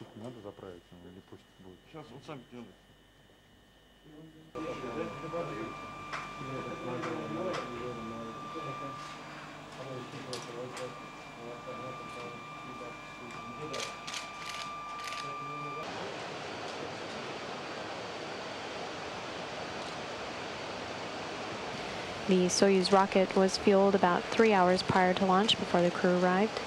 Щуку надо заправить ему или пусть будет? Сейчас он сам делает. The Soyuz rocket was fueled about three hours prior to launch before the crew arrived.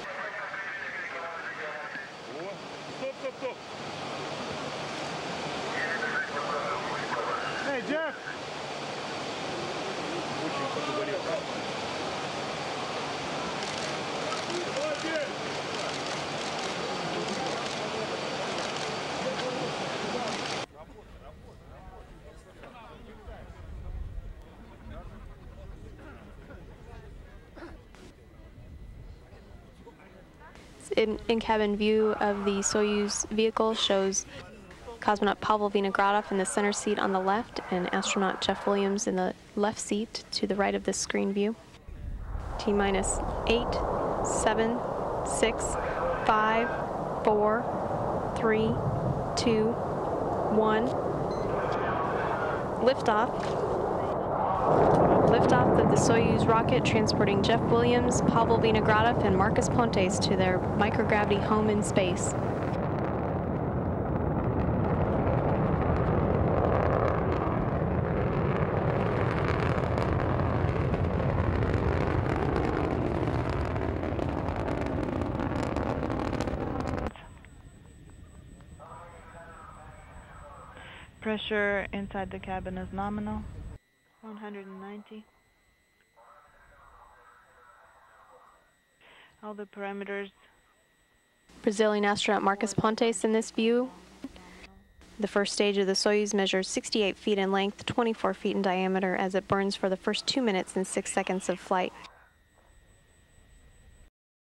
In, in-cabin view of the Soyuz vehicle shows cosmonaut Pavel Vinogradov in the center seat on the left and astronaut Jeff Williams in the left seat to the right of the screen view. T minus eight, seven, six, five, four, three, two, one. Liftoff. Liftoff of the Soyuz rocket transporting Jeff Williams, Pavel Vinogradov, and Marcos Pontes to their microgravity home in space. Pressure inside the cabin is nominal. 190. All the parameters Brazilian astronaut Marcos Pontes in this view. The first stage of the Soyuz measures 68 feet in length, 24 feet in diameter as it burns for the first two minutes and six seconds of flight.